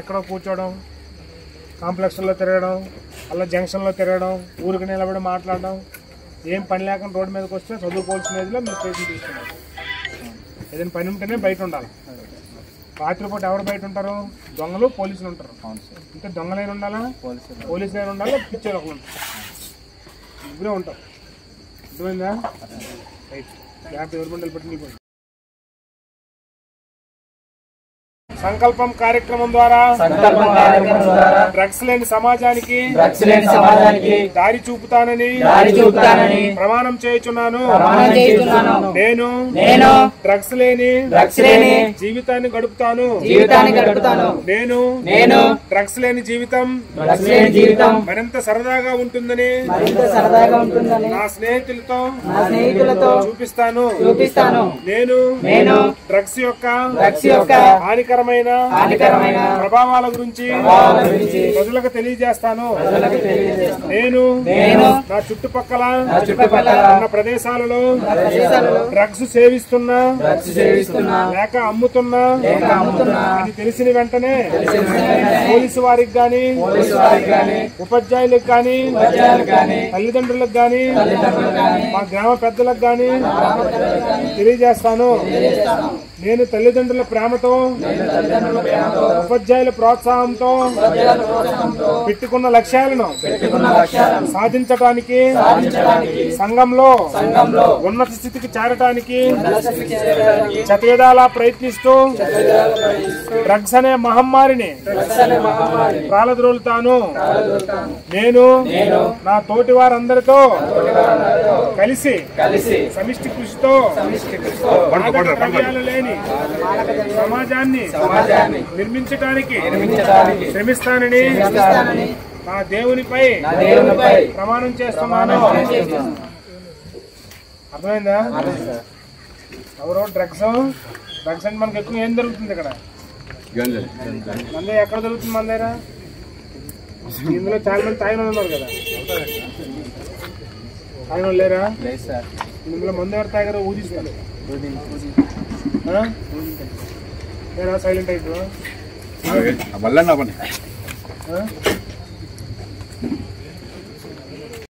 ఎక్కడో కూర్చోవడం కాంప్లెక్స్లో తిరగడం అలా జంక్షన్లో తిరగడం ఊరికి నిలబడి మాట్లాడడం ఏం పని లేకుండా రోడ్డు మీదకి వస్తే చదువుకోవాల్సిన ఏజ్లో మీరు స్టేషన్ తీసుకున్నారు ఏదైనా పని ఉంటేనే బయట ఉండాలి. రాత్రిపూట ఎవరు బయట ఉంటారు? దొంగలు పోలీసులు ఉంటారు. అంటే దొంగలైన ఉండాలా? పోలీసులైన ఉండాలా? పిచ్చర్ ఒకరు ఉంటారు. ముగ్గురే ఉంటారు. అర్థమైందా? రైట్. యాప్ ఎవరు బండలు పట్టుకుని సంకల్పం కార్యక్రమం ద్వారా సంకల్పం కార్యక్రమం ద్వారా డ్రగ్స్ లేని సమాజానికి డ్రగ్స్ లేని సమాజానికి దారి చూపుతానని దారి చూపుతానని ప్రమాణం చేయుచున్నాను. ప్రమాణం చేస్తున్నాను నేను నేను డ్రగ్స్ లేని డ్రగ్స్ లేని జీవితాన్ని గడుపుతాను. జీవితాన్ని గడుపుతాను. నేను నేను డ్రగ్స్ లేని జీవితం డ్రగ్స్ లేని జీవితం మరింత సరదాగా ఉంటుందని మరింత సరదాగా ఉంటుందని నా స్నేహితులతో నా స్నేహితులతో చూపిస్తాను. చూపిస్తాను. నేను నేను డ్రగ్స్ యొక్క డ్రగ్స్ యొక్క హానికరమైన హానికరమైన ప్రభావాల గురించి ప్రజలకు తెలియజేస్తాను. నేను నా చుట్టుపక్కల ఉన్న ప్రదేశాలలో డ్రగ్స్ సేవిస్తున్నా లేక అమ్ముతున్నా అని తెలిసిన వెంటనే పోలీసు వారికి గాని ఉపాధ్యాయులకు గాని తల్లిదండ్రులకు గాని మా గ్రామ పెద్దలకు గాని తెలియజేస్తాను. నేను తల్లిదండ్రుల ప్రేమతో ఉపాధ్యాయుల ప్రోత్సాహంతో పెట్టుకున్న లక్ష్యాలను సాధించటానికి సంఘంలో సంఘంలో ఉన్నత స్థితికి చేరటానికి దశకి ప్రయత్నిస్తూ డ్రగ్స్ అనే మహమ్మారిని మహమ్మారి ప్రాలద్రోలుతాను నేను నేను నా తోటి వారందరితో కలిసి కలిసి సమిష్టి కృషితో ద్రవ్యాలు లేని సమాజాన్ని సమాజాన్ని నిర్మించడానికి నిర్మించడానికి శ్రమిస్తానని నా దేవునిపై నా దేవునిపై ప్రమాణం చేస్తున్నాను. అర్థమైందా. ఎవరో డ్రగ్స్ డ్రగ్స్ అంటే మనకి ఎక్కువ ఏం జరుగుతుంది ఇక్కడ? మందే ఎక్కడ దొరుకుతుంది మన దగ్గర? ఇందులో చాలా మంది తాగిన ఉన్నారు కదా. తాగిన వాళ్ళు లేరా లేదు సార్ ఇందులో మందు ఎవరు తాగారో ఊదిస్తారు ఆ? లేరా సైలెంట్ అయిపో మళ్ళీ ఆ?